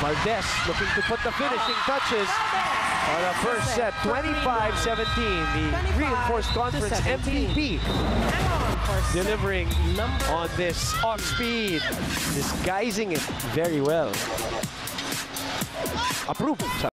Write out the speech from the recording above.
Valdez looking to put the finishing touches on a first set. 25-17, the reinforced conference MVP delivering on this off speed, disguising it very well. Approved,